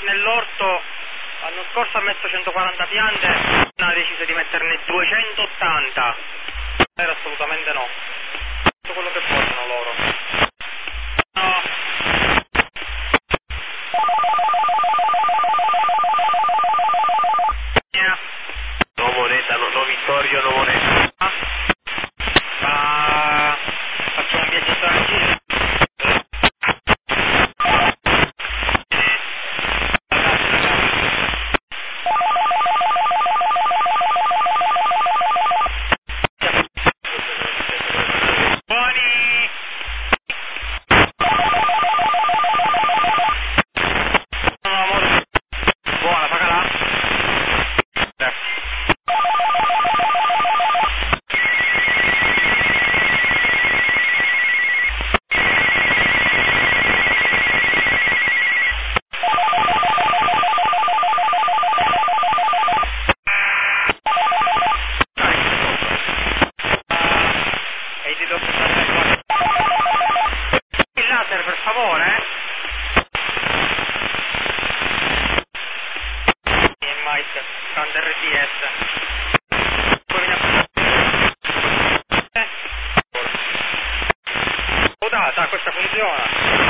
Nell'orto l'anno scorso ha messo 140 piante, ha deciso di metterne 280. Era assolutamente no. favore? Eh. E Mike, Thunder RTS. Poi viene a... Votata, questa funziona.